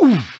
Move!